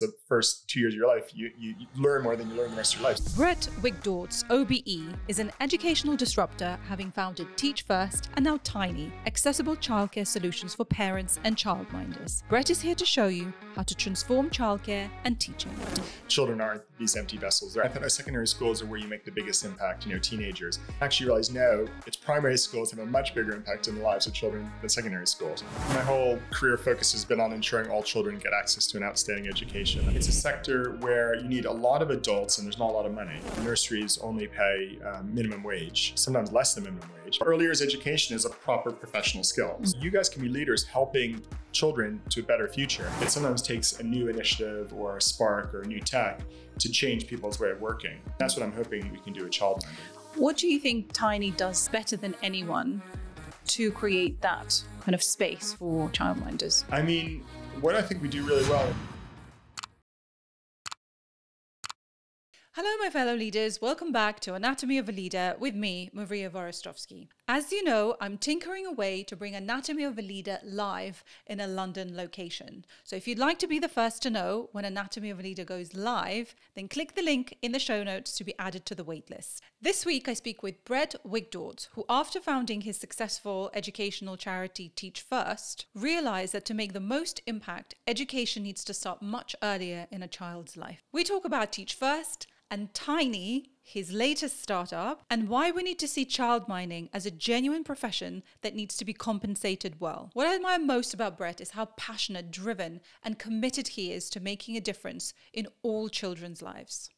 the first two years of your life, you, you, you, learn more than you learn the rest of your life. Brett Wigdortz, OBE, is an educational disruptor having founded Teach First and now Tiney, accessible childcare solutions for parents and childminders. Brett is here to show you how to transform childcare and teaching. Children aren't these empty vessels. I thought secondary schools are where you make the biggest impact, you know, teenagers. I actually realized no, it's primary schools have a much bigger impact in the lives of children than secondary schools. My whole career focus has been on ensuring all children get access to an outstanding education education. It's a sector where you need a lot of adults and there's not a lot of money. Nurseries only pay um, minimum wage, sometimes less than minimum wage. Early years education is a proper professional skill. So you guys can be leaders helping children to a better future. It sometimes takes a new initiative or a spark or a new tech to change people's way of working. That's what I'm hoping we can do at Childminder. What do you think Tiney does better than anyone to create that kind of space for childminders? I mean, what I think we do really well Hello, my fellow leaders. Welcome back to Anatomy of a Leader with me, Maria Hvorostovsky. As you know, I'm tinkering away to bring Anatomy of a Leader live in a London location. So if you'd like to be the first to know when Anatomy of a Leader goes live, then click the link in the show notes to be added to the waitlist. This week, I speak with Brett Wigdortz, who, after founding his successful educational charity Teach First, realized that to make the most impact, education needs to start much earlier in a child's life. We talk about Teach First and Tiney, his latest startup, and why we need to see child minding as a genuine profession that needs to be compensated well. What I admire most about Brett is how passionate, driven, and committed he is to making a difference in all children's lives.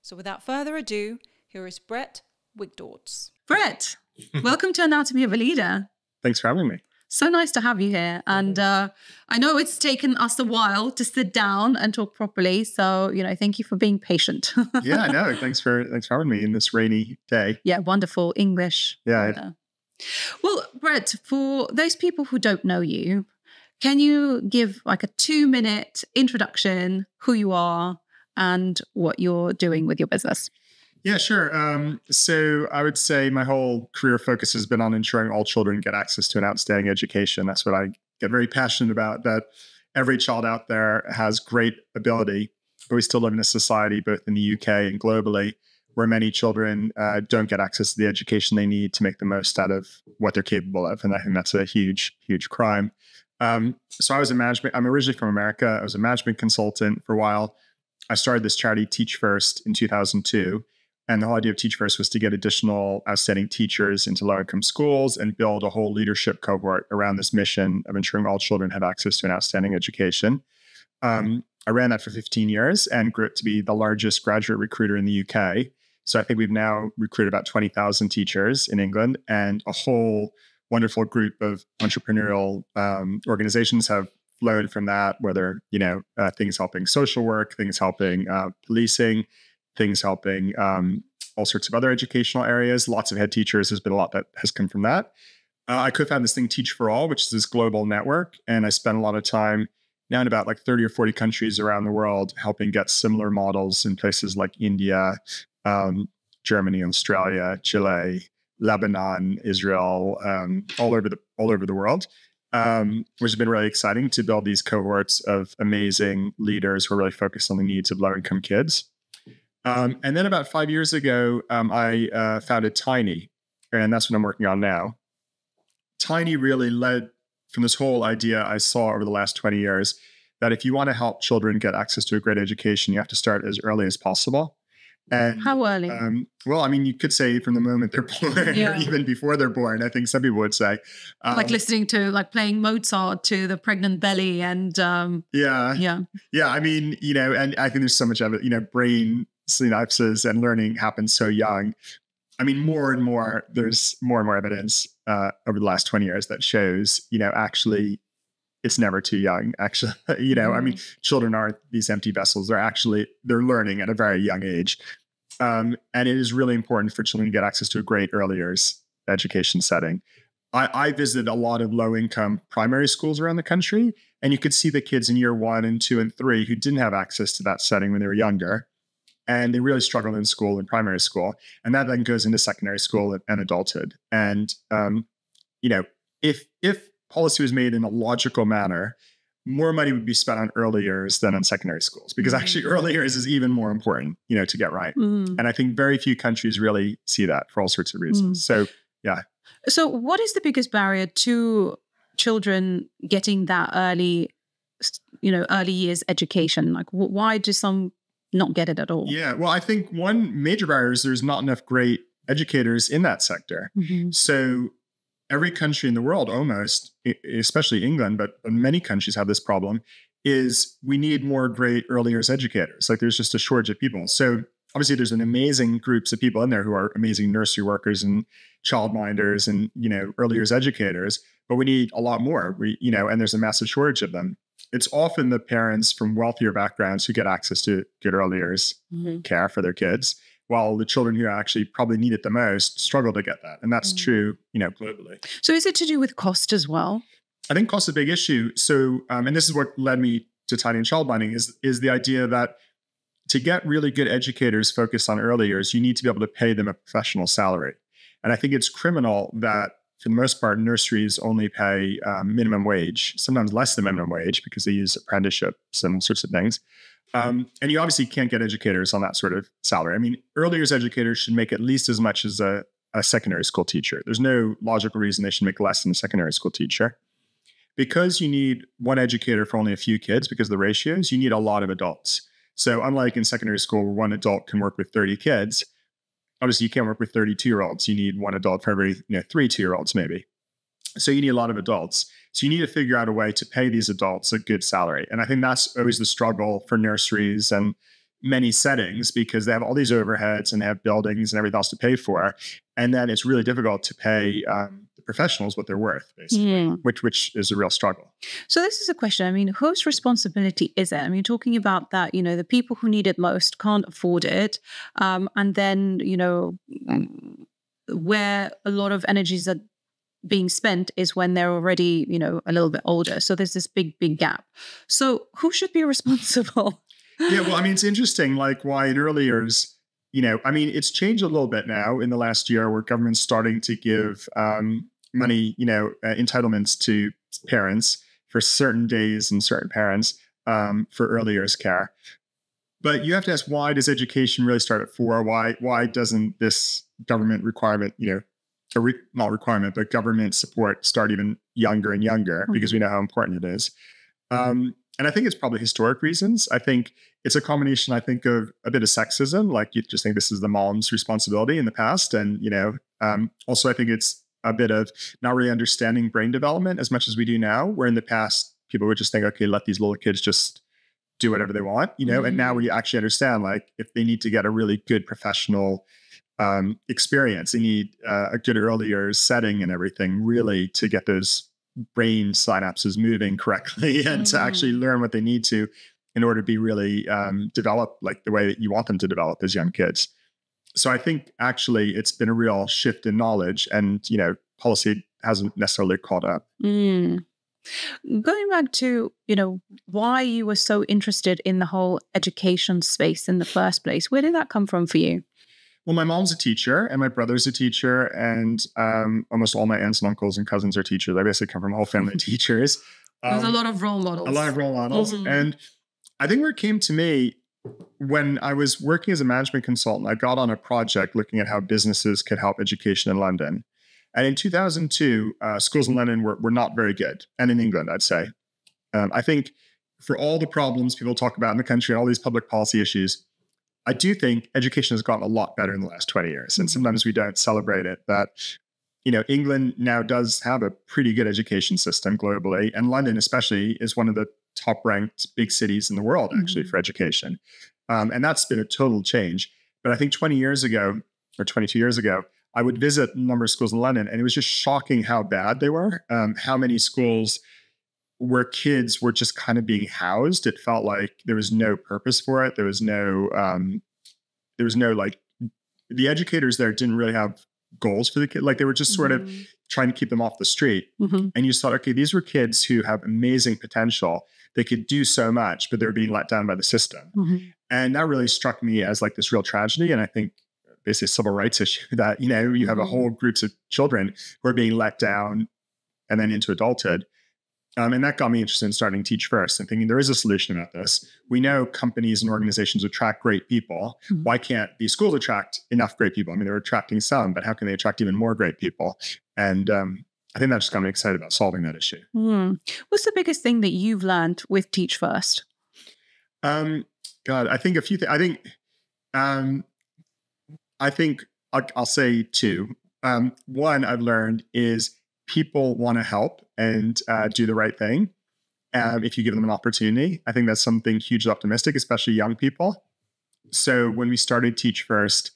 So without further ado, here is Brett Wigdortz. Brett, welcome to Anatomy of a Leader. Thanks for having me. So nice to have you here. And uh, I know it's taken us a while to sit down and talk properly. So, you know, thank you for being patient. yeah, I know. Thanks for thanks for having me in this rainy day. Yeah, wonderful English. Yeah. Uh, well, Brett, for those people who don't know you, can you give like a two minute introduction, who you are, and what you're doing with your business? Yeah, sure. Um, so I would say my whole career focus has been on ensuring all children get access to an outstanding education. That's what I get very passionate about. That every child out there has great ability, but we still live in a society, both in the UK and globally, where many children uh, don't get access to the education they need to make the most out of what they're capable of, and I think that's a huge, huge crime. Um, so I was a management. I'm originally from America. I was a management consultant for a while. I started this charity, Teach First, in 2002 and the whole idea of Teach First was to get additional outstanding teachers into low income schools and build a whole leadership cohort around this mission of ensuring all children have access to an outstanding education. Um, I ran that for 15 years and grew it to be the largest graduate recruiter in the UK. So I think we've now recruited about 20,000 teachers in England and a whole wonderful group of entrepreneurial um, organizations have flowed from that, whether, you know, uh, things helping social work, things helping uh, policing, things helping um, all sorts of other educational areas. Lots of head teachers. There's been a lot that has come from that. Uh, I co-founded this thing, Teach for All, which is this global network, and I spent a lot of time now in about like 30 or 40 countries around the world helping get similar models in places like India, um, Germany, Australia, Chile, Lebanon, Israel, um, all over the all over the world. Um, which has been really exciting to build these cohorts of amazing leaders who are really focused on the needs of low income kids. Um, and then about five years ago, um, I uh, founded Tiney, and that's what I'm working on now. Tiney really led from this whole idea I saw over the last 20 years that if you want to help children get access to a great education, you have to start as early as possible. And how early? Um, well, I mean, you could say from the moment they're born, yeah. or even before they're born. I think some people would say, um, like listening to, like playing Mozart to the pregnant belly, and um, yeah, yeah, yeah. I mean, you know, and I think there's so much of it. You know, brain synapses and learning happens so young. I mean, more and more, there's more and more evidence uh, over the last 20 years that shows, you know, actually it's never too young. Actually, you know, mm-hmm. I mean, mm-hmm. children aren't these empty vessels. They're actually, they're learning at a very young age. Um, and it is really important for children to get access to a great early years education setting. I, I visited a lot of low income primary schools around the country, and you could see the kids in year one and two and three who didn't have access to that setting when they were younger and they really struggle in school in primary school and that then goes into secondary school and adulthood and um, you know if if policy was made in a logical manner more money would be spent on early years than on secondary schools because Mm-hmm. actually early years is even more important, you know, to get right. Mm. And I think very few countries really see that for all sorts of reasons. So yeah. So, what is the biggest barrier to children getting that early, you know, early years education? Like, wh- why do some not get it at all? yeah, well, I think one major barrier is there's not enough great educators in that sector. Mhm. So every country in the world, almost, especially England, but many countries have this problem, is we need more great early years educators. Like there's just a shortage of people. So obviously there's an amazing groups of people in there who are amazing nursery workers and childminders and, you know, early years educators, but we need a lot more. We, you know, and there's a massive shortage of them. It's often the parents from wealthier backgrounds who get access to good early years Mhm. care for their kids, while the children who actually probably need it the most struggle to get that. And that's Mm. true, you know, globally. So, is it to do with cost as well? I think cost is a big issue. So, um, and this is what led me to Tiney and childminding is is the idea that to get really good educators focused on early years, you need to be able to pay them a professional salary. And I think it's criminal that for the most part, nurseries only pay um, minimum wage, sometimes less than minimum wage because they use apprenticeships and sorts of things. Um, and you obviously can't get educators on that sort of salary. I mean, early years educators should make at least as much as a, a secondary school teacher. There's no logical reason they should make less than a secondary school teacher. Because you need one educator for only a few kids because of the ratios, you need a lot of adults. So, unlike in secondary school where one adult can work with 30 kids, obviously you can't work with 32 year olds. You need one adult for every, you know, three two year olds maybe. So you need a lot of adults. So you need to figure out a way to pay these adults a good salary. And I think that's always the struggle for nurseries and many settings because they have all these overheads and they have buildings and everything else to pay for. And then it's really difficult to pay um, professionals what they're worth, basically, Mm. which which is a real struggle. So this is a question. I mean, whose responsibility is it? I mean, talking about that, you know, the people who need it most can't afford it, um, and then you know, where a lot of energies are being spent is when they're already, you know, a little bit older. So there's this big, big gap. So who should be responsible? yeah, well, I mean, it's interesting, like why in earlier years, you know, I mean, it's changed a little bit now in the last year where government's starting to give um, money, you know, uh, entitlements to parents for certain days and certain parents um, for early years care. But you have to ask, why does education really start at four? Why why doesn't this government requirement, you know, a re- not requirement, but government support start even younger and younger because we know how important it is. Um, and I think it's probably historic reasons. I think it's a combination, I think, of a bit of sexism, like you just think this is the mom's responsibility in the past. And, you know, um, also I think it's a bit of not really understanding brain development as much as we do now, where in the past people would just think, okay, let these little kids just do whatever they want, you know, and now we actually understand like if they need to get a really good professional um, experience, they need uh, a good early years setting and everything really to get those brain synapses moving correctly and to actually learn what they need to in order to be really um, developed like the way that you want them to develop as young kids. So I think actually it's been a real shift in knowledge and, you know, policy hasn't necessarily caught up. Mm. Going back to, you know, why you were so interested in the whole education space in the first place, where did that come from for you? Well, my mom's a teacher and my brother's a teacher, and um, almost all my aunts and uncles and cousins are teachers. I basically come from a whole family of teachers. There's a Um, lot of role models. a lot of role models. Mhm. And I think where it came to me when I was working as a management consultant, I got on a project looking at how businesses could help education in London. And in 2002, uh, schools in London were, were not very good, and in England, I'd say. Um, I think for all the problems people talk about in the country, all these public policy issues, I do think education has gotten a lot better in the last 20 years. And sometimes we don't celebrate it. That, you know, England now does have a pretty good education system globally. And London, especially, is one of the top ranked big cities in the world, actually, Mhm. for education. Um, and that's been a total change. But I think 20 years ago, or 22 years ago, I would visit a number of schools in London, and it was just shocking how bad they were. Um, how many schools where kids were just kind of being housed. It felt like there was no purpose for it. There was no, um, there was no like, the educators there didn't really have goals for the kid. Like they were just sort of Mm-hmm. trying to keep them off the street. Mhm. And you thought, okay, these were kids who have amazing potential. They could do so much, but they're being let down by the system. Mhm. And that really struck me as like this real tragedy. And I think basically a civil rights issue that, you know, you have a Mhm. whole groups of children who are being let down and then into adulthood. Um, and that got me interested in starting Teach First and thinking there is a solution about this. We know companies and organizations attract great people. Mm-hmm. Why can't these schools attract enough great people? I mean, they're attracting some, but how can they attract even more great people? And um, I think that just got me excited about solving that issue. Mm. What's the biggest thing that you've learned with Teach First? Um, God, I think a few things. I think, um, I think I'll, I'll say two. Um, one I've learned is people want to help and uh, do the right thing um, if you give them an opportunity. I think that's something hugely optimistic, especially young people. So when we started Teach First,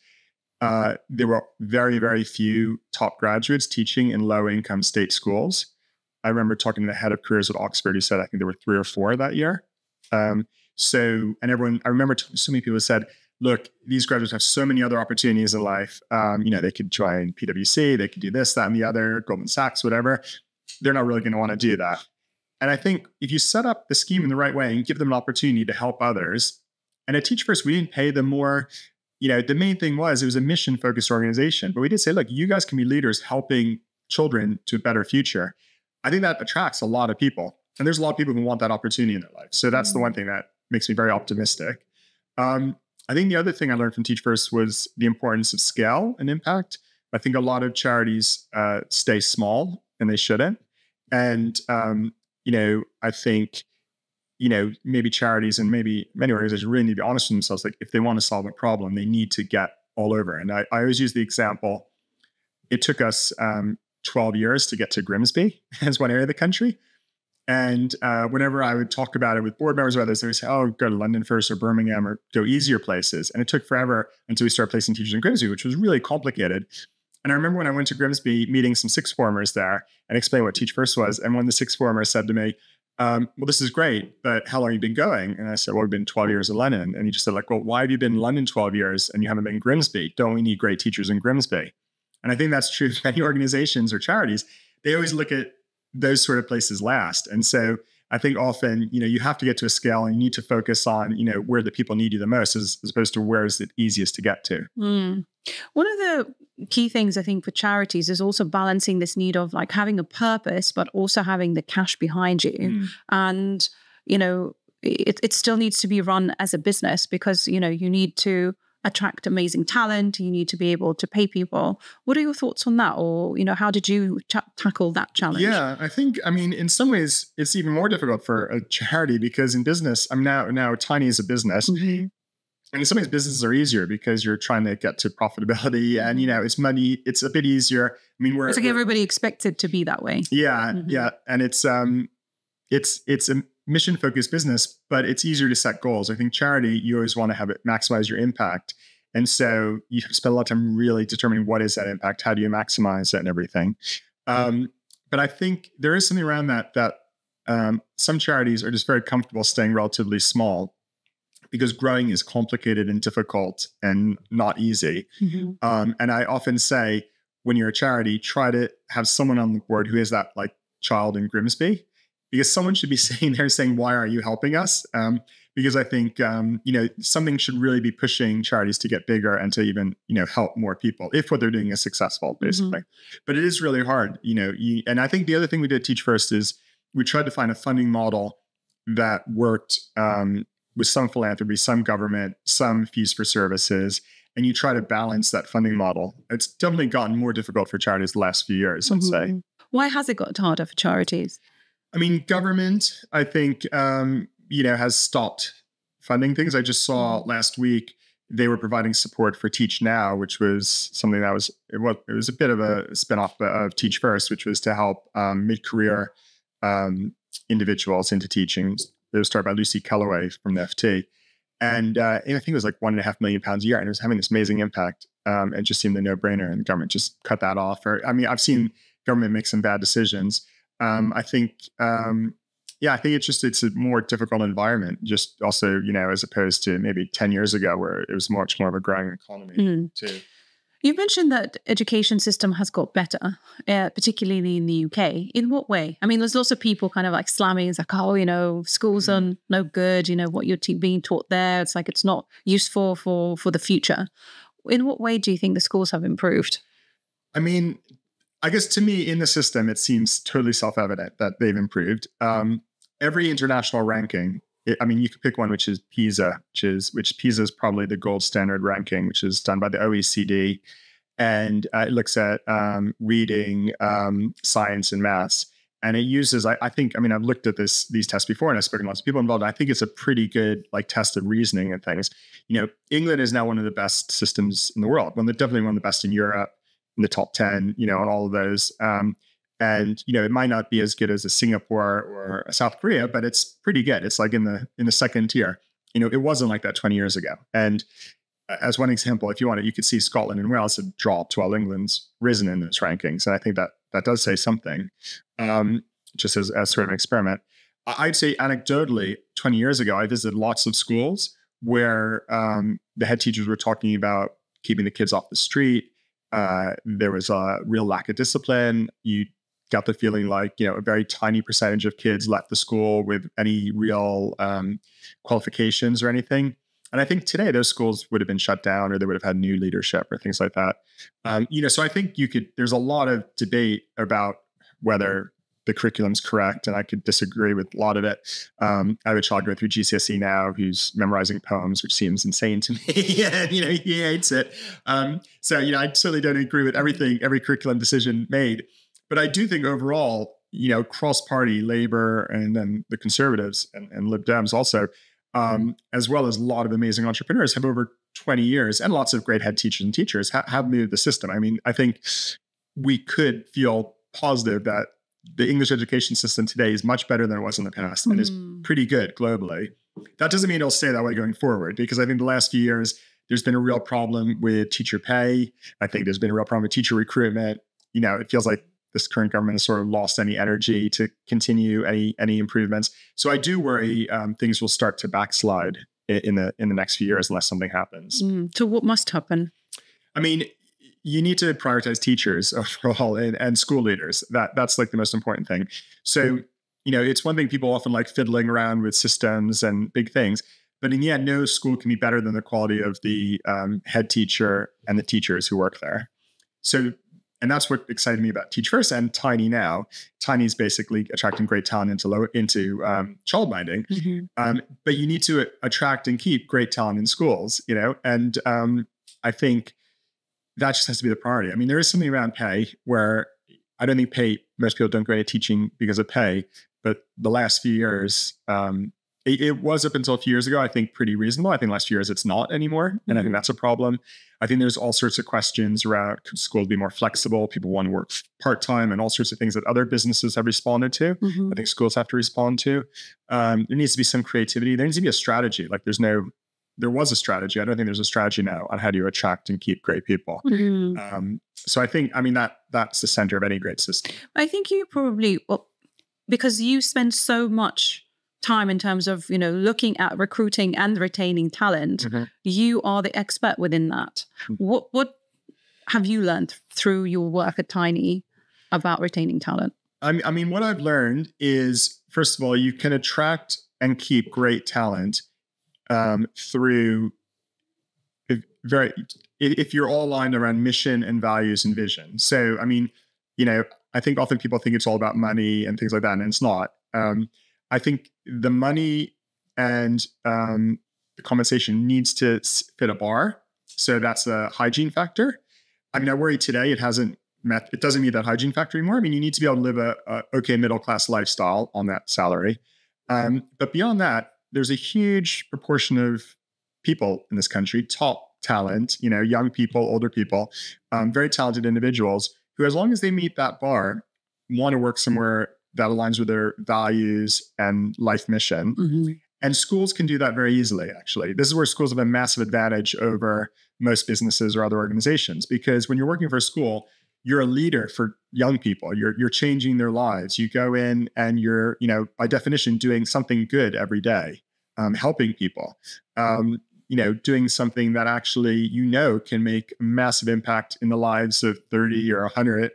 uh, there were very, very few top graduates teaching in low income state schools. I remember talking to the head of careers at Oxford who said, I think there were three or four that year. Um, so, and everyone, I remember so many people said, look, these graduates have so many other opportunities in life. Um, you know, they could join PwC, they could do this, that, and the other, Goldman Sachs, whatever. They're not really going to want to do that. And I think if you set up the scheme in the right way and give them an opportunity to help others, and at Teach First, we didn't pay them more. You know, the main thing was it was a mission focused organization, but we did say, look, you guys can be leaders helping children to a better future. I think that attracts a lot of people. And there's a lot of people who want that opportunity in their life. So that's mm-hmm. the one thing that makes me very optimistic. Um, I think the other thing I learned from Teach First was the importance of scale and impact. I think a lot of charities uh, stay small and they shouldn't. And, um, you know, I think, you know, maybe charities and maybe many organizations really need to be honest with themselves. Like if they want to solve a problem, they need to get all over. And I, I always use the example it took us um, 12 years to get to Grimsby as one area of the country. And uh, whenever I would talk about it with board members or others, they would say, oh, go to London first or Birmingham or go easier places. And it took forever until we started placing teachers in Grimsby, which was really complicated. And I remember when I went to Grimsby meeting some sixth formers there and explaining what Teach First was. And one of the sixth formers said to me, um, well, this is great, but how long have you been going? And I said, well, we've been 12 years in London. And he just said, like, well, why have you been in London 12 years and you haven't been in Grimsby? Don't we need great teachers in Grimsby? And I think that's true of many organizations or charities. They always look at those sort of places last. And so I think often, you know, you have to get to a scale and you need to focus on, you know, where the people need you the most as, as opposed to where is it easiest to get to. Mm. One of the key things I think for charities is also balancing this need of like having a purpose, but also having the cash behind you. Mm. And, you know, it, it still needs to be run as a business because, you know, you need to attract amazing talent you need to be able to pay people what are your thoughts on that or you know how did you tackle that challenge yeah i think i mean in some ways it's even more difficult for a charity because in business i'm now now Tiney as a business mm-hmm. And in some ways, businesses are easier because you're trying to get to profitability, and you mm-hmm. know it's money. It's a bit easier. I mean, we're it's like we're, everybody expected to be that way. Yeah, mm-hmm. yeah, and it's um, it's it's a mission focused business, but it's easier to set goals. I think charity, you always want to have it maximize your impact. And so you spend a lot of time really determining what is that impact, how do you maximize it, and everything. Um, but I think there is something around that that um, some charities are just very comfortable staying relatively small because growing is complicated and difficult and not easy. Mm-hmm. Um, and I often say, when you're a charity, try to have someone on the board who is that like child in Grimsby because someone should be sitting there saying, "Why are you helping us?" Um, because I think um, you know something should really be pushing charities to get bigger and to even you know help more people if what they're doing is successful, mm-hmm. basically. Mm-hmm. But it is really hard, you know. You, and I think the other thing we did Teach First is we tried to find a funding model that worked um, with some philanthropy, some government, some fees for services, and you try to balance that funding model. It's definitely gotten more difficult for charities the last few years, I'd mm-hmm. say. Why has it got harder for charities? I mean, government, I think, um, you know, has stopped funding things. I just saw mm-hmm. last week they were providing support for Teach Now, which was something that was it was, it was a bit of a spinoff of Teach First, which was to help um, mid-career um, individuals into teaching. It was started by Lucy Kellaway from the FT. And, uh, and I think it was like one and a half million pounds a year, and it was having this amazing impact. Um, it just seemed a no-brainer, and the government just cut that off. Or I mean, I've seen government make some bad decisions, um, I think, um, yeah, I think it's just it's a more difficult environment. Just also, you know, as opposed to maybe ten years ago, where it was much more of a growing economy mm. too. You mentioned that education system has got better, uh, particularly in the UK. In what way? I mean, there's lots of people kind of like slamming. It's like, oh, you know, schools mm. are no good. You know what you're te- being taught there. It's like it's not useful for for the future. In what way do you think the schools have improved? I mean, I guess to me, in the system, it seems totally self evident that they've improved. Um, every international ranking, it, I mean, you could pick one, which is PISA, which is which PISA is probably the gold standard ranking, which is done by the OECD, and uh, it looks at um, reading, um, science, and maths. And it uses, I, I, think, I mean, I've looked at this these tests before, and I've spoken to lots of people involved. I think it's a pretty good like test of reasoning and things. You know, England is now one of the best systems in the world. One, definitely one of the best in Europe, in the top ten. You know, on all of those. Um, and you know it might not be as good as a Singapore or a South Korea, but it's pretty good. It's like in the in the second tier. You know, it wasn't like that 20 years ago. And as one example, if you want it, you could see Scotland and Wales have dropped while England's risen in those rankings, and I think that that does say something, um, just as, as sort of an experiment. I'd say anecdotally, 20 years ago, I visited lots of schools where um, the head teachers were talking about keeping the kids off the street. Uh, there was a real lack of discipline. You got the feeling like you know a very tiny percentage of kids left the school with any real um, qualifications or anything. And I think today those schools would have been shut down or they would have had new leadership or things like that. Um, you know, so I think you could, there's a lot of debate about whether the curriculum's correct, and I could disagree with a lot of it. Um, I have a child going through GCSE now who's memorizing poems, which seems insane to me, and you know he hates it. Um, so you know, I certainly don't agree with everything, every curriculum decision made. But I do think overall, you know, cross-party Labour and then the Conservatives and, and Lib Dems also, um, as well as a lot of amazing entrepreneurs, have over 20 years and lots of great head teachers and teachers ha- have moved the system. I mean, I think we could feel positive that the English education system today is much better than it was in the past and mm. is mm-hmm. pretty good globally. That doesn't mean it'll stay that way going forward because I think the last few years there's been a real problem with teacher pay. I think there's been a real problem with teacher recruitment. You know, it feels like this current government has sort of lost any energy to continue any any improvements. So I do worry um, things will start to backslide in the in the next few years unless something happens. Mm, so what must happen? I mean, you need to prioritize teachers overall and, and school leaders. That that's like the most important thing. So you know, it's one thing people often like fiddling around with systems and big things, but in the end, no school can be better than the quality of the um, head teacher and the teachers who work there. So and that's what excited me about Teach First and Tiney now. Tiney is basically attracting great talent into low, into um, childminding, mm-hmm. um, but you need to attract and keep great talent in schools, you know. And um, I think that just has to be the priority. I mean, there is something around pay where I don't think pay most people don't go into teaching because of pay, but the last few years, um, it, it, was up until a few years ago, I think, pretty reasonable. I think last year years it's not anymore. And I think mm-hmm. that's a problem. I think there's all sorts of questions around school to be more flexible. People want to work part time and all sorts of things that other businesses have responded to. Mm-hmm. I think schools have to respond to. Um, there needs to be some creativity. There needs to be a strategy. Like there's no, there was a strategy. I don't think there's a strategy now on how do you attract and keep great people. Mm-hmm. Um, so I think, I mean, that that's the center of any great system. I think you probably, well, because you spend so much time in terms of you know looking at recruiting and retaining talent mm-hmm. you are the expert within that mm-hmm. what what have you learned through your work at Tiney about retaining talent I mean, I mean what i've learned is first of all you can attract and keep great talent um, through very if you're all aligned around mission and values and vision so i mean you know i think often people think it's all about money and things like that and it's not um, I think the money and um, the compensation needs to fit a bar. So that's a hygiene factor. I mean, I worry today it hasn't met, it doesn't meet that hygiene factor anymore. I mean, you need to be able to live a, a okay middle class lifestyle on that salary. Um, but beyond that, there's a huge proportion of people in this country, top talent, you know, young people, older people, um, very talented individuals who, as long as they meet that bar, want to work somewhere that aligns with their values and life mission. Mm-hmm. And schools can do that very easily, actually. This is where schools have a massive advantage over most businesses or other organizations because when you're working for a school, you're a leader for young people. You're you're changing their lives. You go in and you're, you know, by definition, doing something good every day, um, helping people. Um, you know, doing something that actually you know can make a massive impact in the lives of 30 or 100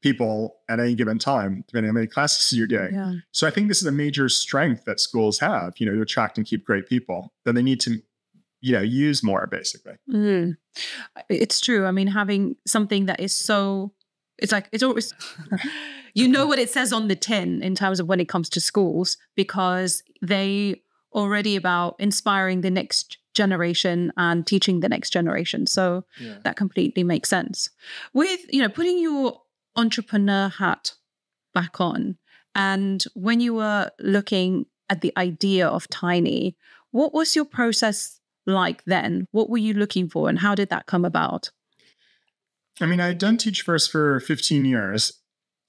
people at any given time, depending on how many classes you're doing. Yeah. So I think this is a major strength that schools have, you know, to attract and keep great people that they need to, you know, use more basically. Mm. It's true. I mean, having something that is so it's like it's always you know what it says on the tin in terms of when it comes to schools because they already about inspiring the next generation and teaching the next generation so yeah. that completely makes sense with you know putting your entrepreneur hat back on and when you were looking at the idea of Tiney what was your process like then what were you looking for and how did that come about I mean, I had done Teach First for 15 years.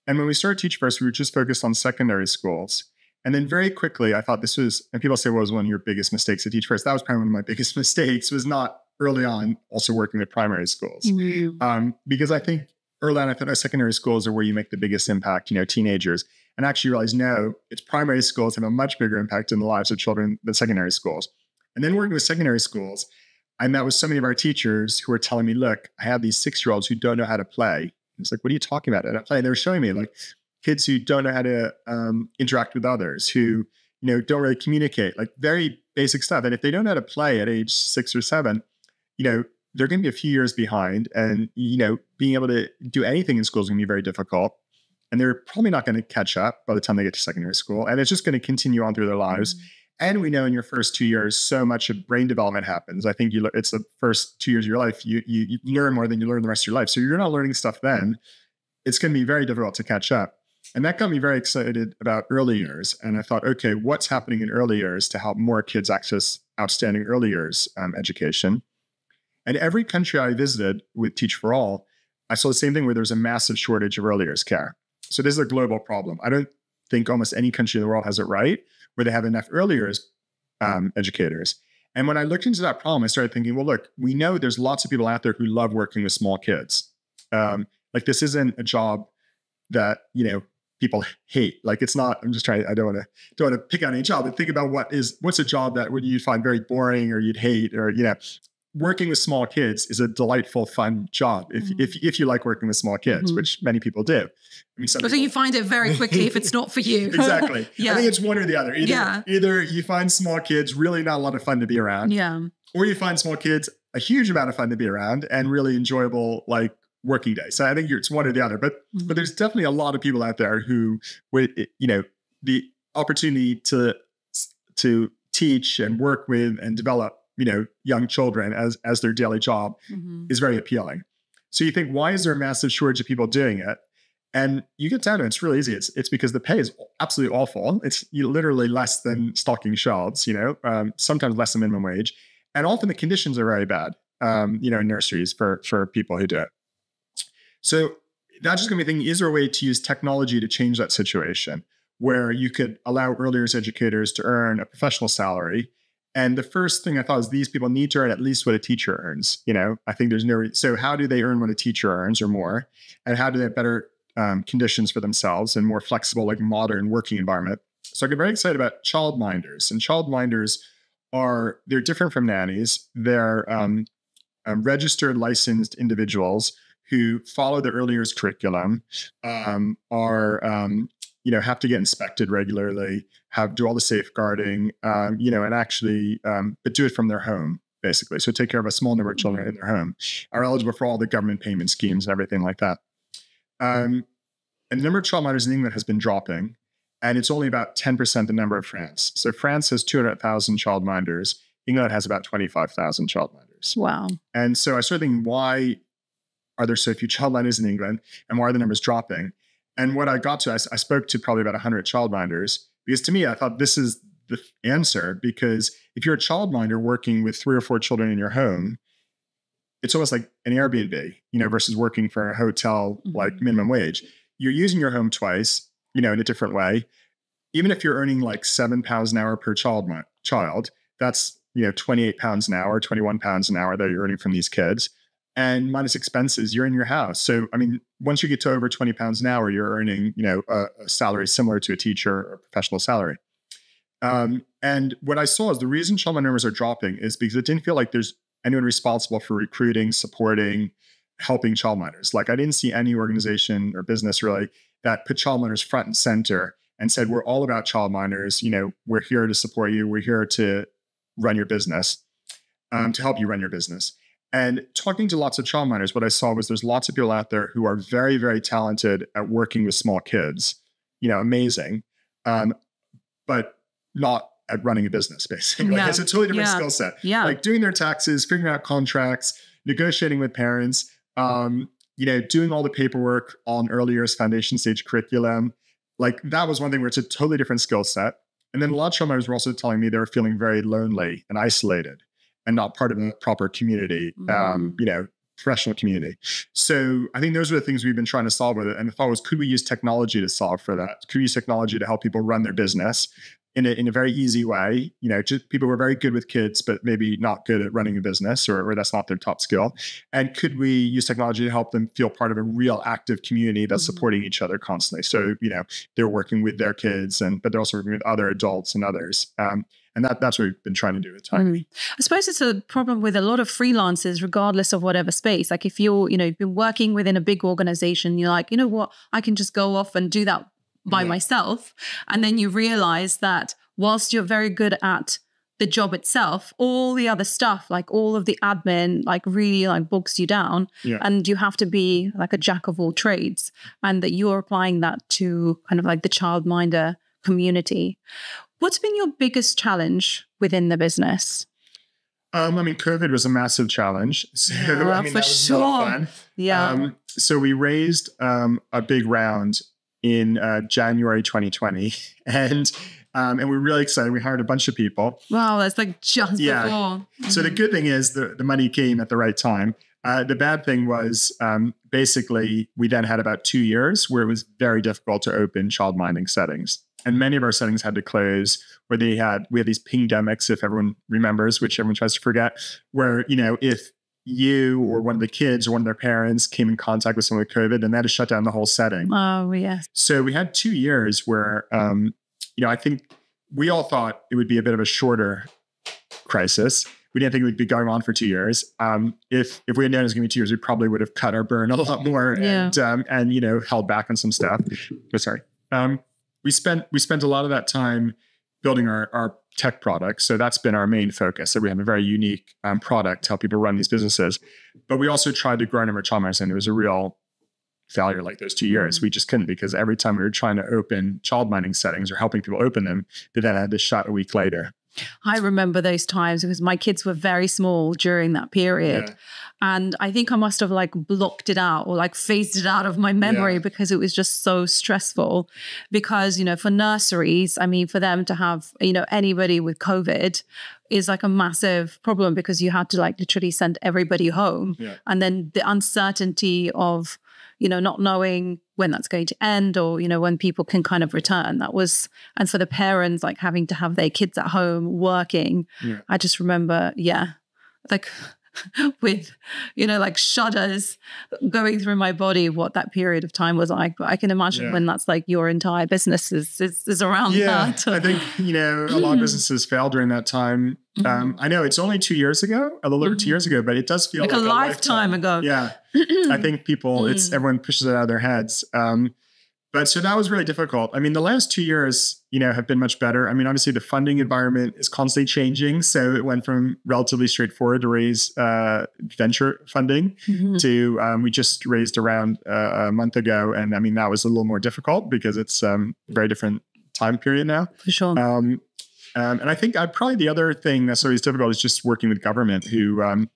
And when we started Teach First, we were just focused on secondary schools. And then very quickly, I thought this was, and people say, well, was one of your biggest mistakes at Teach First. That was probably one of my biggest mistakes, was not early on also working with primary schools. Mm-hmm. Um, because I think early on, I thought secondary schools are where you make the biggest impact, you know, teenagers. And I actually realized, no, it's primary schools have a much bigger impact in the lives of children than secondary schools. And then working with secondary schools, I met with so many of our teachers who were telling me, look, I have these six year olds who don't know how to play. It's like, what are you talking about? And play. They were showing me like kids who don't know how to um, interact with others, who, you know, don't really communicate, like very basic stuff. And if they don't know how to play at age six or seven, you know, they're going to be a few years behind. And, you know, being able to do anything in school is going to be very difficult. And they're probably not going to catch up by the time they get to secondary school. And it's just going to continue on through their lives. Mm-hmm. And we know in your first two years, so much of brain development happens. I think you it's the first two years of your life. You, you, you learn more than you learn the rest of your life. So you're not learning stuff then. It's going to be very difficult to catch up. And that got me very excited about early years. And I thought, okay, what's happening in early years to help more kids access outstanding early years um, education? And every country I visited with Teach for All, I saw the same thing where there's a massive shortage of early years care. So this is a global problem. I don't think almost any country in the world has it right where they have enough earlier um, educators. And when I looked into that problem, I started thinking, well, look, we know there's lots of people out there who love working with small kids. Um, like this isn't a job that you know people hate. Like it's not. I'm just trying. I don't want to don't want to pick on any job, but think about what is what's a job that would you find very boring or you'd hate or you know working with small kids is a delightful, fun job if mm-hmm. if if you like working with small kids, mm-hmm. which many people do. I mean, so people... you find it very quickly if it's not for you. exactly. yeah. I think it's one or the other. Either, yeah. either you find small kids really not a lot of fun to be around. Yeah. Or you find small kids a huge amount of fun to be around and really enjoyable, like working day. So I think it's one or the other. But mm-hmm. but there's definitely a lot of people out there who, with you know, the opportunity to to teach and work with and develop you know young children as as their daily job mm-hmm. is very appealing. So you think, why is there a massive shortage of people doing it? And you get down to it, it's really easy. It's it's because the pay is absolutely awful. It's literally less than stocking shelves, you know, um, sometimes less than minimum wage, and often the conditions are very bad. Um, you know, in nurseries for for people who do it. So that's just going to be thinking: is there a way to use technology to change that situation, where you could allow early years educators to earn a professional salary and the first thing I thought is these people need to earn at least what a teacher earns. You know, I think there's no. So how do they earn what a teacher earns or more? And how do they have better um, conditions for themselves and more flexible, like modern working environment? So I get very excited about childminders. And childminders are they're different from nannies. They're um, um, registered, licensed individuals who follow the early years curriculum, um, are um, you know have to get inspected regularly have do all the safeguarding um, you know and actually um, but do it from their home basically. So take care of a small number of children in their home. Are eligible for all the government payment schemes and everything like that. Um, and the number of child childminders in england has been dropping and it's only about 10% the number of france. So france has 200000 childminders england has about 25000 childminders wow. And so i started thinking why are there so few childminders in england and why are the numbers dropping and what I got to, I, I spoke to probably about 100 childminders because to me, I thought this is the answer. Because if you're a childminder working with three or four children in your home, it's almost like an Airbnb, you know, versus working for a hotel like mm-hmm. minimum wage. You're using your home twice, you know, in a different way. Even if you're earning like seven pounds an hour per child, child, that's you know 28 pounds an hour, 21 pounds an hour that you're earning from these kids and minus expenses, you're in your house. So, I mean, once you get to over 20 pounds an hour, you're earning, you know, a, a salary similar to a teacher or professional salary. Um, and what I saw is the reason childminder numbers are dropping is because it didn't feel like there's anyone responsible for recruiting, supporting, helping childminders. Like I didn't see any organization or business really that put childminders front and center and said, we're all about childminders. You know, we're here to support you. We're here to run your business, um, to help you run your business. And talking to lots of childminders, what I saw was there's lots of people out there who are very, very talented at working with small kids. You know, amazing, um, but not at running a business. Basically, Yeah. like, it's a totally different Yeah. skill set. Yeah. Like doing their taxes, figuring out contracts, negotiating with parents. Um, you know, doing all the paperwork on early years foundation stage curriculum. Like that was one thing where it's a totally different skill set. And then a lot of childminders were also telling me they were feeling very lonely and isolated and not part of a proper community, um, you know, professional community. So I think those are the things we've been trying to solve with it. And the thought was, could we use technology to solve for that? Could we use technology to help people run their business in a, in a very easy way? You know, just people were very good with kids, but maybe not good at running a business or, or that's not their top skill. And could we use technology to help them feel part of a real active community that's Mhm. supporting each other constantly? So, you know, they're working with their kids and but they're also working with other adults and others. Um, and that that's what we've been trying to do with time. Mm. I suppose it's a problem with a lot of freelancers, regardless of whatever space. Like if you're, you know, you've been working within a big organization, you're like, you know what, I can just go off and do that by Yeah. myself. And then you realize that whilst you're very good at the job itself, all the other stuff, like all of the admin, like really like bogs you down. Yeah. And you have to be like a jack of all trades. And that you're applying that to kind of like the childminder community. What's been your biggest challenge within the business? Um, I mean, COVID was a massive challenge. So Yeah, I mean, for that was a lot of sure. Yeah. Um, so we raised um, a big round in uh, January 2020, and um, and we're really excited. We hired a bunch of people. wow, that's like just Yeah. before. So the good thing is the the money came at the right time. Uh, the bad thing was um, basically we then had about two years where it was very difficult to open child minding settings, and many of our settings had to close. Where they had we had these pingdemics, if everyone remembers, which everyone tries to forget, where you know if you or one of the kids or one of their parents came in contact with someone with COVID, then that has shut down the whole setting. Oh yes. So we had two years where, um, you know, I think we all thought it would be a bit of a shorter crisis. We didn't think it would be going on for two years. Um, if if we had known it was going to be two years, we probably would have cut our burn a lot more Yeah. and um, and you know held back on some stuff. But sorry, um, we spent we spent a lot of that time building our our tech products. So that's been our main focus. So we have a very unique um, product to help people run these businesses. But we also tried to grow number of and it was a real failure like those two years. We just couldn't because every time we were trying to open child minding settings or helping people open them, they then had to shut a week later. I remember those times because my kids were very small during that period. Yeah. And I think I must have like blocked it out or like phased it out of my memory Yeah. because it was just so stressful. Because, you know, for nurseries, I mean, for them to have, you know, anybody with COVID is like a massive problem because you had to like literally send everybody home. Yeah. And then the uncertainty of, you know, not knowing when that's going to end or, you know, when people can kind of return. That was, and for the parents, like having to have their kids at home working. Yeah. I just remember, yeah, like with, you know, like shudders going through my body what that period of time was like. But I can imagine Yeah. when that's like your entire business is, is, is around Yeah, that. I think you know a lot of businesses failed during that time. Um, I know it's only two years ago, a little over two years ago, but it does feel like, like, a lifetime ago. Yeah, I think people, it's Mm. everyone pushes it out of their heads. Um, but so that was really difficult. I mean, the last two years, you know, have been much better. I mean, obviously the funding environment is constantly changing. So it went from relatively straightforward to raise uh, venture funding Mhm. to um, we just raised around uh, a month ago, and I mean that was a little more difficult because it's um, a very different time period now. For sure. Um, um, and I think uh, probably the other thing that's always difficult is just working with government, who, um,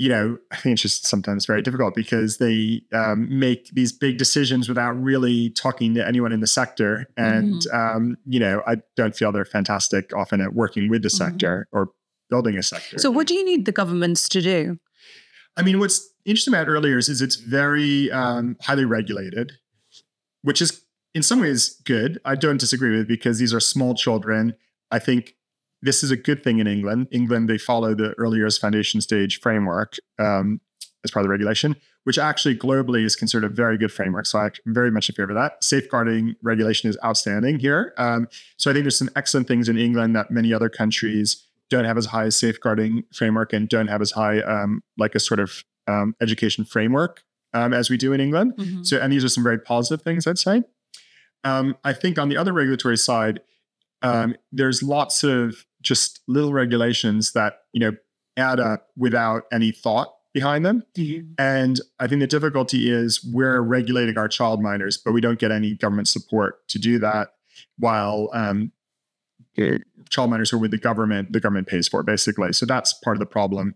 you know, I think it's just sometimes very difficult because they um, make these big decisions without really talking to anyone in the sector. And, um, you know, I don't feel they're fantastic often at working with the sector or building a sector. so, what do you need the governments to do? I mean, what's interesting about earlier years is it's very um, highly regulated, which is in some ways good. I don't disagree with because these are small children. I think this is a good thing in England. England, they follow the early years foundation stage framework um, as part of the regulation, which actually globally is considered a very good framework. So I'm very much in favor of that. Safeguarding regulation is outstanding here. Um, so I think there's some excellent things in England that many other countries don't have as high a safeguarding framework and don't have as high um, like a sort of um, education framework um, as we do in England. Mhm. So, and these are some very positive things, I'd say. Um, I think on the other regulatory side, um, there's lots of just little regulations that you know add up without any thought behind them. Mm-hmm. And I think the difficulty is we're regulating our child minders, but we don't get any government support to do that while um, child minders are with the government, the government pays for basically. So that's part of the problem.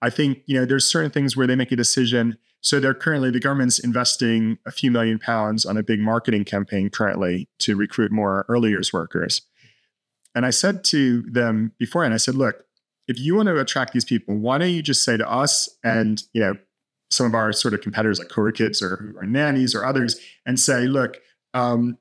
I think, you know, there's certain things where they make a decision. So they're currently, the government's investing a few million pounds on a big marketing campaign currently to recruit more early years workers. And I said to them beforehand, I said, look, if you want to attract these people, why don't you just say to us and, you know, some of our sort of competitors like Koru Kids or, or nannies or others and say, look, um,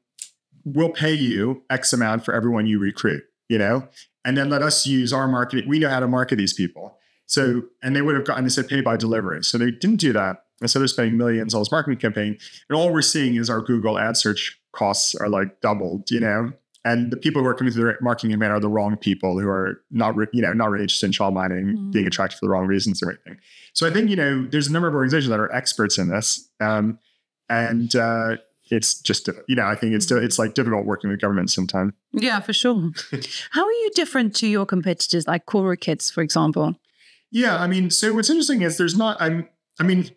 we'll pay you X amount for everyone you recruit, you know, and then let us use our marketing. We know how to market these people. So, and they would have gotten, they said pay by delivery. So they didn't do that. And so they're spending millions on this marketing campaign. And all we're seeing is our Google ad search costs are like doubled, you know? And the people who are coming through the marketing campaign are the wrong people who are not, re- you know, not really interested in child minding, mm-hmm. being attracted for the wrong reasons or anything. So I think, you know, there's a number of organizations that are experts in this. Um, and, uh, it's just you know I think it's it's like difficult working with government sometimes. Yeah, for sure. How are you different to your competitors like Koru Kids, for example? Yeah, I mean, so what's interesting is there's not I'm I mean,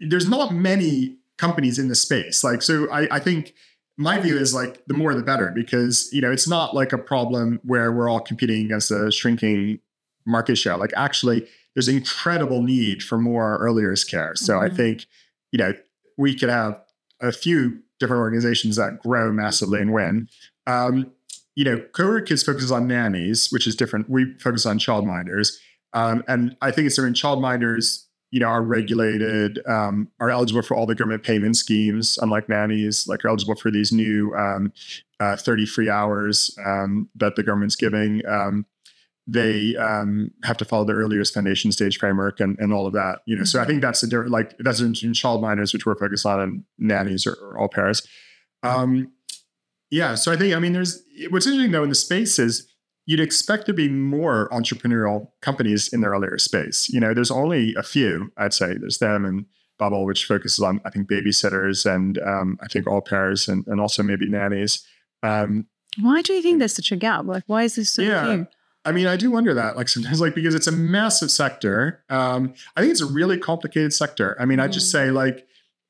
there's not many companies in the space. Like, so I, I think my view is like the more the better because you know it's not like a problem where we're all competing against a shrinking market share. Like actually, there's incredible need for more early years care. So mm-hmm. I think you know we could have a few different organizations that grow massively and win. Um, you know, Koru Kids focuses on nannies, which is different. We focus on childminders. Um, and I think it's certain childminders, you know, are regulated, um, are eligible for all the government payment schemes, unlike nannies, like are eligible for these new um, uh, 30 free hours um, that the government's giving. Um, they um, have to follow the early years foundation stage framework and, and all of that. You know, so I think that's a different, like that's in, in childminders, which we're focused on, and nannies or, or au pairs. Um, yeah, so I think I mean, there's what's interesting though in the space is you'd expect to be more entrepreneurial companies in the earlier space. You know, there's only a few, I'd say. There's them and Bubble, which focuses on I think babysitters and um, I think au pairs and, and also maybe nannies. Um, why do you think there's such a gap? Like, why is this so yeah, few? I mean, I do wonder that, like sometimes, like because it's a massive sector. Um, I think it's a really complicated sector. I mean, mm. I just say like,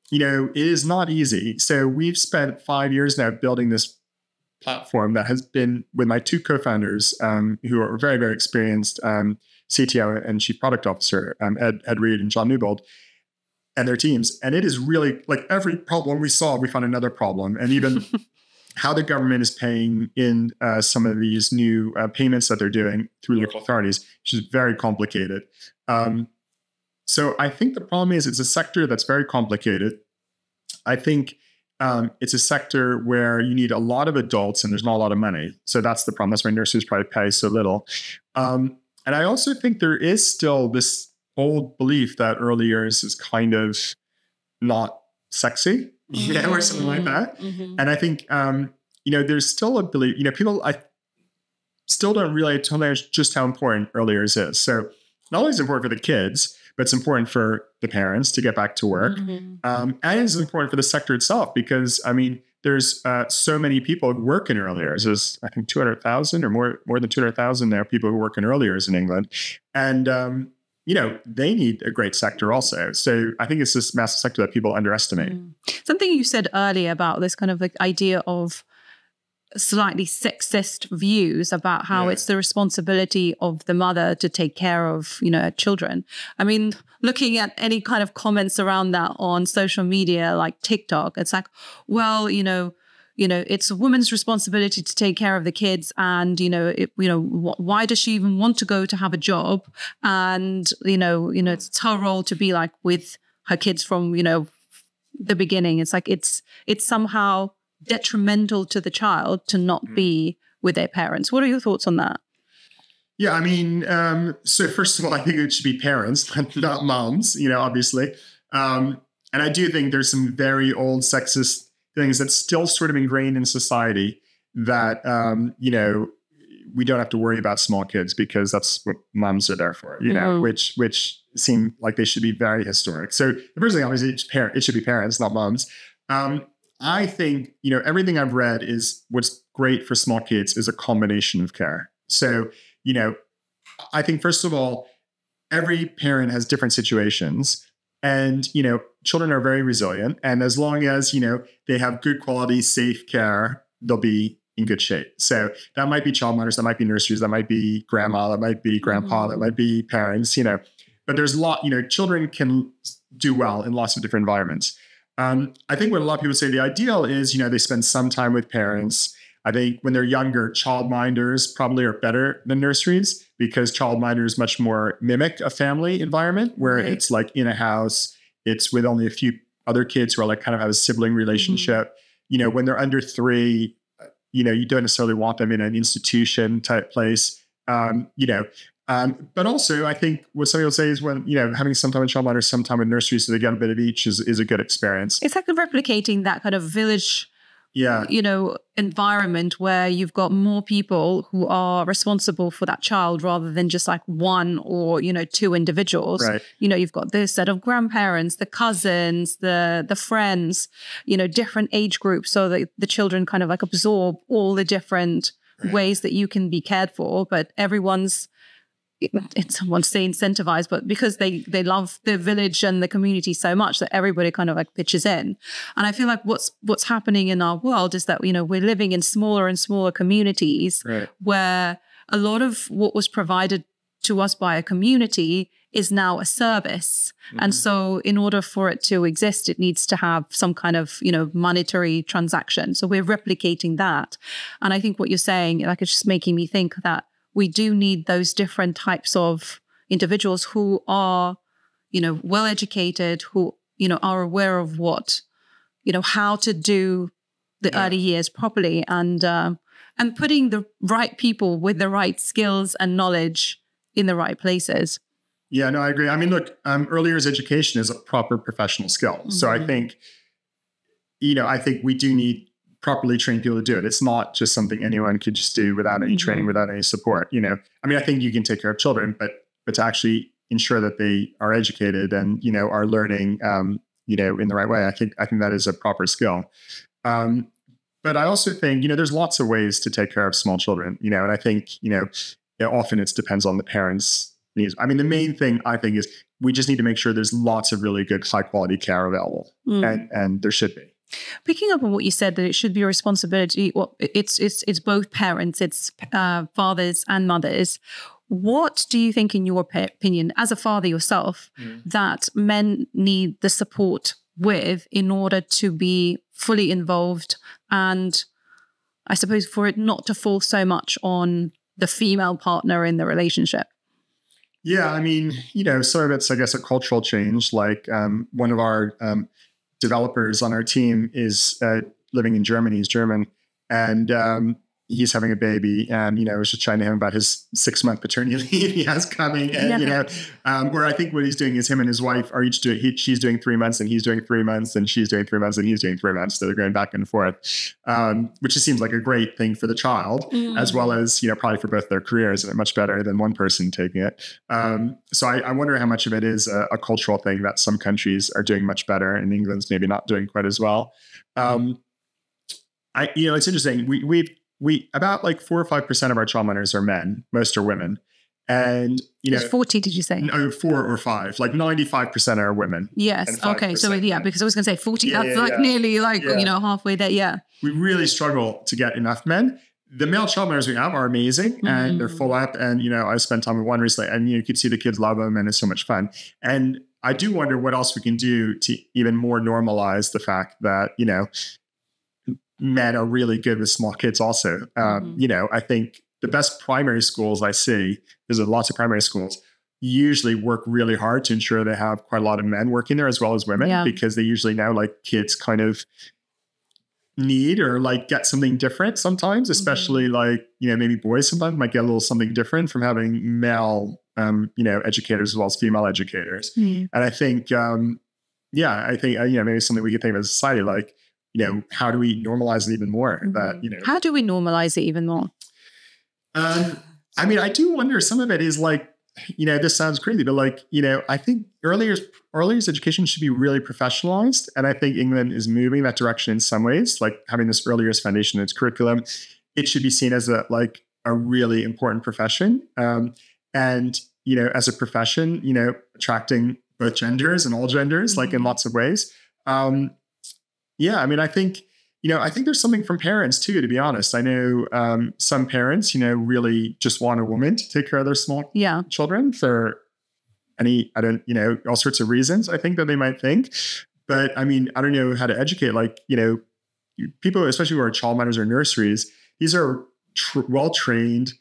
you know, it is not easy. So we've spent five years now building this platform that has been with my two co-founders, um, who are very, very experienced um, CTO and Chief Product Officer, um, Ed Ed Reed and John Newbold, and their teams. And it is really like every problem we solve, we find another problem, and even how the government is paying in uh, some of these new uh, payments that they're doing through local authorities, which is very complicated. Um, so I think the problem is it's a sector that's very complicated. I think um, it's a sector where you need a lot of adults and there's not a lot of money. So that's the problem. That's why nurses probably pay so little. Um, and I also think there is still this old belief that early years is kind of not sexy mm-hmm. yeah, or something like that. Mm-hmm. And I think, um, you know, there's still a belief, you know, people, I still don't really totally understand just how important early years is. So not only is it important for the kids, but it's important for the parents to get back to work. Mm-hmm. Um, and it's important for the sector itself because, I mean, there's uh, so many people who work in early years. There's, I think, 200,000 or more, more than 200,000 there people who work in early years in England. And, um, you know, they need a great sector also. So I think it's this massive sector that people underestimate. Mm. Something you said earlier about this kind of like idea of slightly sexist views about how yeah. it's the responsibility of the mother to take care of, you know, children. I mean, looking at any kind of comments around that on social media like TikTok, it's like, well, you know, you know it's a woman's responsibility to take care of the kids and you know it, you know wh- why does she even want to go to have a job and you know you know it's her role to be like with her kids from you know the beginning it's like it's it's somehow detrimental to the child to not mm. be with their parents what are your thoughts on that yeah i mean um, so first of all i think it should be parents not moms you know obviously um, and i do think there's some very old sexist things that's still sort of ingrained in society that um, you know we don't have to worry about small kids because that's what moms are there for, you know, mm-hmm. which which seem like they should be very historic. So the first thing obviously it's parent, it should be parents, not moms. Um, I think you know everything I've read is what's great for small kids is a combination of care. So you know, I think first of all, every parent has different situations and you know children are very resilient and as long as you know they have good quality safe care they'll be in good shape so that might be child childminders that might be nurseries that might be grandma that might be grandpa mm-hmm. that might be parents you know but there's a lot you know children can do well in lots of different environments um, i think what a lot of people say the ideal is you know they spend some time with parents I think when they're younger, childminders probably are better than nurseries because childminders much more mimic a family environment where right. it's like in a house, it's with only a few other kids who are like kind of have a sibling relationship. Mm-hmm. You know, when they're under three, you know, you don't necessarily want them in an institution type place. Um, you know, um, but also, I think what some people say is when you know having some time in childminders, some time in nurseries, so they get a bit of each is is a good experience. It's like replicating that kind of village yeah you know environment where you've got more people who are responsible for that child rather than just like one or you know two individuals right. you know you've got this set of grandparents the cousins the the friends you know different age groups so that the children kind of like absorb all the different ways that you can be cared for but everyone's it's someone say incentivized, but because they they love the village and the community so much that everybody kind of like pitches in. And I feel like what's what's happening in our world is that you know we're living in smaller and smaller communities right. where a lot of what was provided to us by a community is now a service. Mm-hmm. And so in order for it to exist, it needs to have some kind of, you know, monetary transaction. So we're replicating that. And I think what you're saying, like it's just making me think that we do need those different types of individuals who are, you know, well educated, who, you know, are aware of what, you know, how to do the yeah. early years properly and, um, and putting the right people with the right skills and knowledge in the right places. Yeah, no, I agree. I mean, look, um, early years education is a proper professional skill. Mm-hmm. So I mm-hmm. think, you know, I think we do need properly trained people to do it. It's not just something anyone could just do without any mm-hmm. training, without any support. You know, I mean, I think you can take care of children, but but to actually ensure that they are educated and you know are learning, um, you know, in the right way, I think I think that is a proper skill. Um, but I also think you know there's lots of ways to take care of small children. You know, and I think you know often it depends on the parents' needs. I mean, the main thing I think is we just need to make sure there's lots of really good high quality care available, mm. and and there should be. Picking up on what you said, that it should be a responsibility. Well, it's it's it's both parents, it's uh, fathers and mothers. What do you think, in your opinion, as a father yourself, mm. that men need the support with in order to be fully involved, and I suppose for it not to fall so much on the female partner in the relationship? Yeah, I mean, you know, some of it's, I guess, a cultural change. Like um, one of our um, developers on our team is uh, living in Germany. He's German, and um, he's having a baby. And you know, I was just chatting to him about his six month paternity leave he has coming. And yeah. you know, um, where I think what he's doing is him and his wife are each doing. He, she's doing three months, and he's doing three months, and she's doing three months, and he's doing three months. So they're going back and forth, um, which just seems like a great thing for the child, mm. as well as you know, probably for both their careers, and much better than one person taking it. Um, so I, I, wonder how much of it is a, a, cultural thing that some countries are doing much better, and England's maybe not doing quite as well. Um, I, you know, it's interesting. We we've we about like four or five percent of our childminders are men. Most are women. And you know, forty. Did you say? No, four or five. Like ninety-five percent are women. Yes. Okay. So yeah, because I was going to say forty. Yeah, that's yeah, like yeah. nearly like you know halfway there. Yeah. We really struggle to get enough men. The male childminders we have are amazing mm-hmm. and they're mm. full up. And you know, I spent time with one recently, and you, know, you could see the kids love them, and it's so much fun. And I do wonder what else we can do to even more normalize the fact that you know men are really good with small kids also. Um, mm-hmm. You know, I think the best primary schools I see, there's lots of primary schools, usually work really hard to ensure they have quite a lot of men working there as well as women yeah. because they usually know like kids kind of need or like get something different sometimes, mm-hmm. especially mm-hmm. like, you know, maybe boys sometimes might get a little something different from having male, um, you know, educators as well as female educators. Mm-hmm. And I think, um, yeah, I think, uh, you know, maybe something we could think of as society, like, you know, how do we normalize it even more? Mm-hmm. That, you know, how do we normalize it even more? Um, I mean, I do wonder some of it is like, you know, this sounds crazy, but like, you know, I think earlier earlier education should be really professionalized. And I think England is moving that direction in some ways, like having this earlier foundation in its curriculum. It should be seen as a like a really important profession. Um, and you know, as a profession, you know, attracting both genders and all genders, like in Mhm. lots of ways. Um, yeah, I mean, I think, you know, I think there's something from parents too, to be honest. I know um, some parents, you know, really just want a woman to take care of their small Yeah. children for any, I don't, you know, all sorts of reasons I think that they might think. But I mean, I don't know how to educate, like, you know, people, especially who are childminders or nurseries, these are tr- well trained,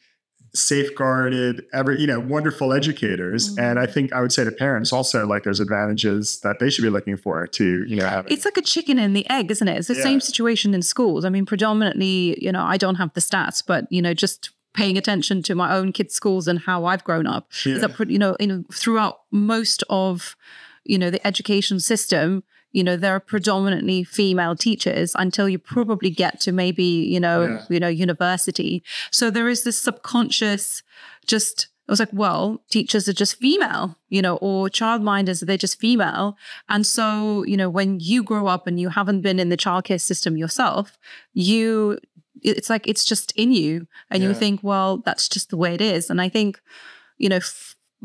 safeguarded, ever, you know, wonderful educators. Mhm. And I think I would say to parents also, like, there's advantages that they should be looking for to, you know, have It's like a chicken and the egg, isn't it? It's the Yeah. same situation in schools. I mean, predominantly, you know, I don't have the stats, but you know, just paying attention to my own kids' schools and how I've grown up Yeah. is that you know, in throughout most of you know the education system, you know, there are predominantly female teachers until you probably get to maybe you know, Yeah. you know, university. So there is this subconscious, just. I was like, well, teachers are just female, you know, or childminders, they're just female. And so, you know, when you grow up and you haven't been in the childcare system yourself, you, it's like it's just in you. And you think, well, that's just the way it is. And I think, you know,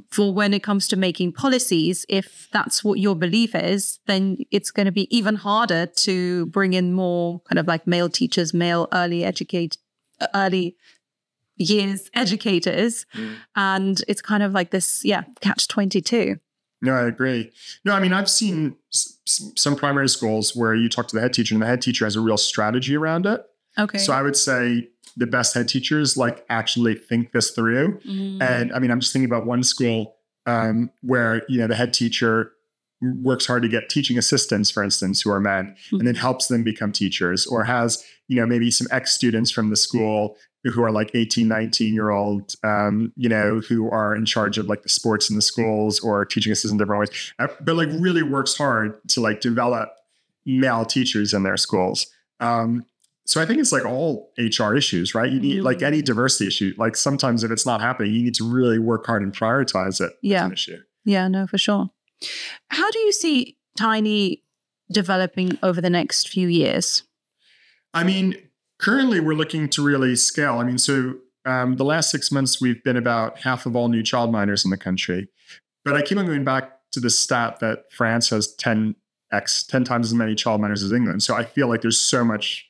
for when it comes to making policies, if that's what your belief is, then it's going to be even harder to bring in more kind of like male teachers, male early educate, early years educators. Mm. And it's kind of like this, yeah, catch 22. No, I agree. No, I mean, I've seen s- some primary schools where you talk to the head teacher and the head teacher has a real strategy around it. Okay. So I would say the best head teachers like actually think this through. Mm. And I mean, I'm just thinking about one school um, where, you know, the head teacher works hard to get teaching assistants, for instance, who are men, and then helps them become teachers or has, you know, maybe some ex students from the school who are like 18, 19 year old, um, you know, who are in charge of like the sports in the schools or teaching assistants in different ways, uh, but like really works hard to like develop male teachers in their schools. Um, so I think it's like all HR issues, right? You need like Mhm. any diversity issue. Like sometimes if it's not happening, you need to really work hard and prioritize it as Yeah. an issue. Yeah, no, for sure. How do you see Tiney developing over the next few years? I mean, currently we're looking to really scale. I mean, so um, the last six months we've been about half of all new childminders in the country. But I keep on going back to the stat that France has 10x, 10 times as many childminders as England. So I feel like there's so much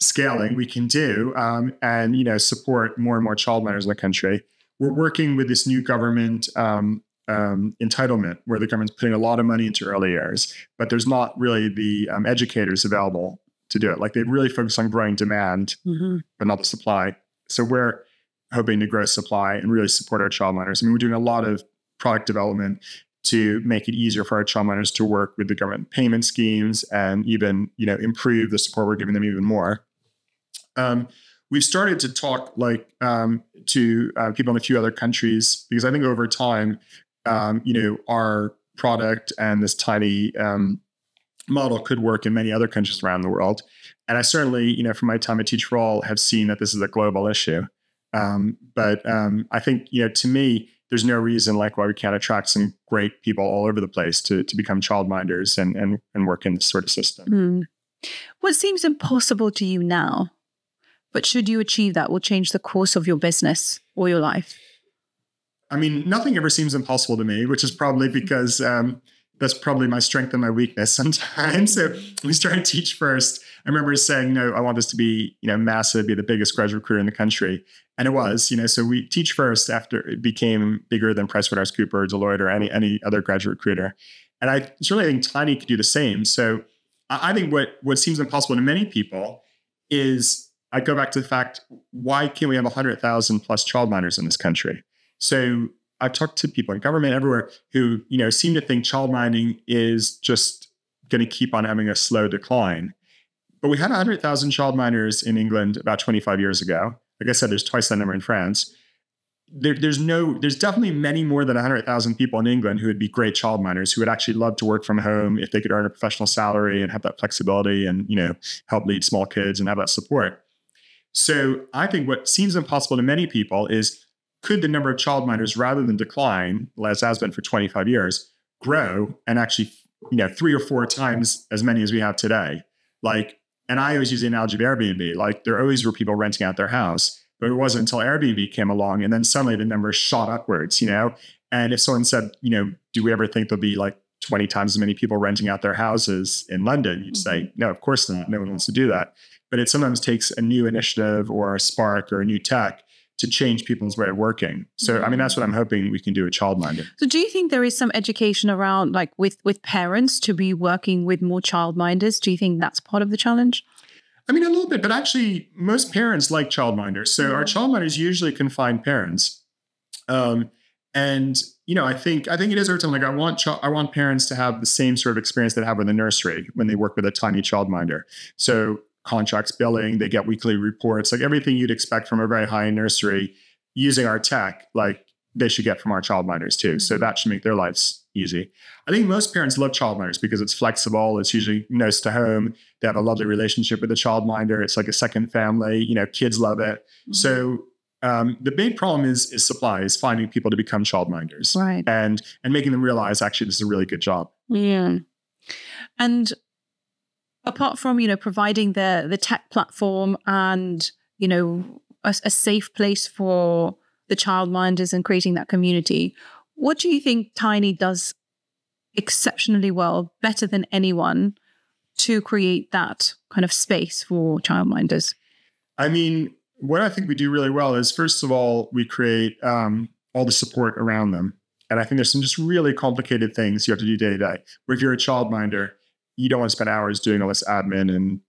scaling we can do um, and, you know, support more and more childminders in the country. We're working with this new government um, um, entitlement where the government's putting a lot of money into early years, but there's not really the um, educators available to do it. Like they really focus on growing demand, Mm-hmm. but not the supply. So we're hoping to grow supply and really support our childminders. I mean, we're doing a lot of product development to make it easier for our childminders to work with the government payment schemes and even, you know, improve the support we're giving them even more. Um, we've started to talk like um, to uh, people in a few other countries because I think over time, um, you know, our product and this Tiney um, model could work in many other countries around the world. And I certainly, you know, from my time at Teach for All, have seen that this is a global issue. Um, but um, I think, you know, to me, there's no reason like why we can't attract some great people all over the place to to become childminders and and and work in this sort of system. Mm. What seems impossible to you now, but should you achieve that, will change the course of your business or your life? I mean, nothing ever seems impossible to me, which is probably because um, that's probably my strength and my weakness sometimes. so we started Teach First, I remember saying, no, I want this to be, you know, massive, be the biggest graduate recruiter in the country. And it was, you know, so we Teach First after it became bigger than PricewaterhouseCoopers, Deloitte, or any any other graduate recruiter. And I certainly think Tiney could do the same. So I think what what seems impossible to many people is I go back to the fact, why can't we have 100,000 plus childminders in this country? So I've talked to people in government everywhere who, you know, seem to think child minding is just going to keep on having a slow decline. But we had 100,000 childminders in England about 25 years ago. Like I said, there's twice that number in France. There, there's no, there's definitely many more than 100,000 people in England who would be great childminders, who would actually love to work from home if they could earn a professional salary and have that flexibility and, you know, help lead small kids and have that support. So I think what seems impossible to many people is could the number of childminders, rather than decline, as has been for 25 years, grow and actually, you know, three or four times as many as we have today? Like, and I always use the analogy of Airbnb. Like, there always were people renting out their house, But it wasn't until Airbnb came along and then suddenly the numbers shot upwards, you know? And if someone said, you know, do we ever think there'll be like 20 times as many people renting out their houses in London? You'd mm-hmm. say, no, of course not. No one wants to do that. But it sometimes takes a new initiative or a spark or a new tech to change people's way of working. So I mean that's what I'm hoping we can do at Childminder. So do you think there is some education around like with with parents to be working with more childminders? Do you think that's part of the challenge? I mean a little bit, but actually most parents like childminders. So our childminders usually can find parents. Um, and you know, I think I think it is urgent. Like I want ch- I want parents to have the same sort of experience they have with the nursery when they work with a Tiney childminder. So contracts billing, they get weekly reports, like everything you'd expect from a very high nursery using our tech, like they should get from our childminders too. So that should make their lives easy. I think most parents love childminders because it's flexible, it's usually close to home. They have a lovely relationship with the childminder. It's like a second family. You know, kids love it. Mm-hmm. So um, the main problem is is supply, is finding people to become childminders, right? And and making them realize actually this is a really good job. Yeah, and apart from you know providing the the tech platform and you know a, a safe place for the childminders and creating that community, what do you think Tiney does exceptionally well, better than anyone, to create that kind of space for childminders? I mean, what I think we do really well is first of all, we create um, all the support around them. And I think there's some just really complicated things you have to do day to day. Where if you're a childminder, you don't want to spend hours doing all this admin and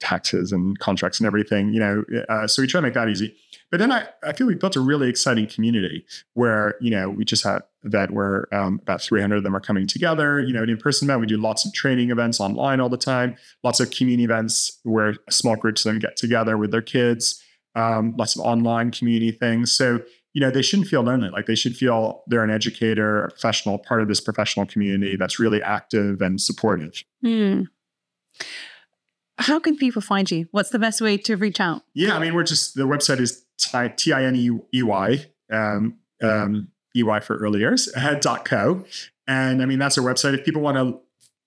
taxes and contracts and everything, you know. Uh, so we try to make that easy. But then I, I feel we built a really exciting community where, you know, we just had that where um, about 300 of them are coming together, you know, an in-person event. We do lots of training events online all the time, lots of community events where small groups of them get together with their kids, um, lots of online community things. So, you know, they shouldn't feel lonely. Like they should feel they're an educator, a professional, part of this professional community that's really active and supportive. Hmm. How can people find you? What's the best way to reach out? Yeah, I mean, we're just the website is T I N E E Y, um, um, EY for early years, dot co. And I mean, that's our website. If people want to,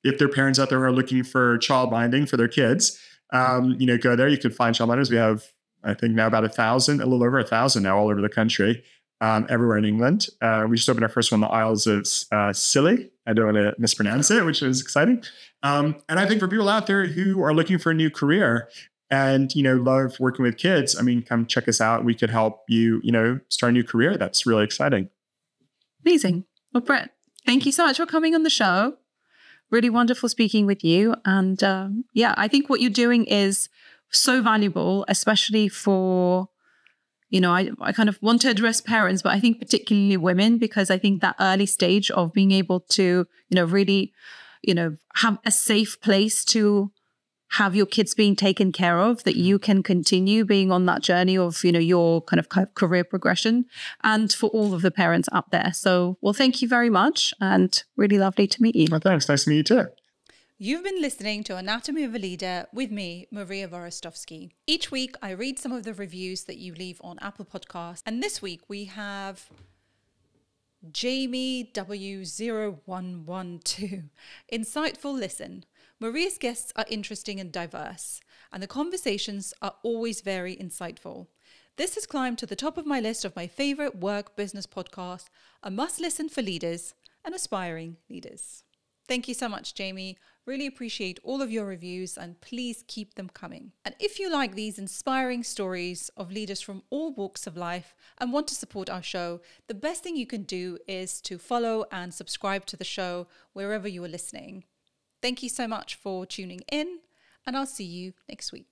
if their parents out there are looking for child minding for their kids, um, you know, go there. You can find child minders. We have, I think, now about a thousand, a little over a thousand now all over the country um, everywhere in England. Uh, we just opened our first one in the Isles of uh, Scilly. I don't want to mispronounce it, which is exciting. Um, and I think for people out there who are looking for a new career and you know love working with kids, I mean, come check us out. We could help you, you know, start a new career. That's really exciting. Amazing. Well, Brett, thank you so much for coming on the show. Really wonderful speaking with you. And um, yeah, I think what you're doing is so valuable, especially for you know, I, I kind of want to address parents, but I think particularly women, because I think that early stage of being able to, you know, really, you know, have a safe place to have your kids being taken care of, that you can continue being on that journey of, you know, your kind of career progression and for all of the parents up there. So, well, thank you very much and really lovely to meet you. Well, thanks. Nice to meet you too. You've been listening to Anatomy of a Leader with me, Maria Hvorostovsky. Each week, I read some of the reviews that you leave on Apple Podcasts, and this week we have Jamie W0112. Insightful listen. Maria's guests are interesting and diverse, and the conversations are always very insightful. This has climbed to the top of my list of my favorite work business podcasts, a must listen for leaders and aspiring leaders. Thank you so much, Jamie. Really appreciate all of your reviews and please keep them coming. And if you like these inspiring stories of leaders from all walks of life and want to support our show, the best thing you can do is to follow and subscribe to the show wherever you are listening. Thank you so much for tuning in, and I'll see you next week.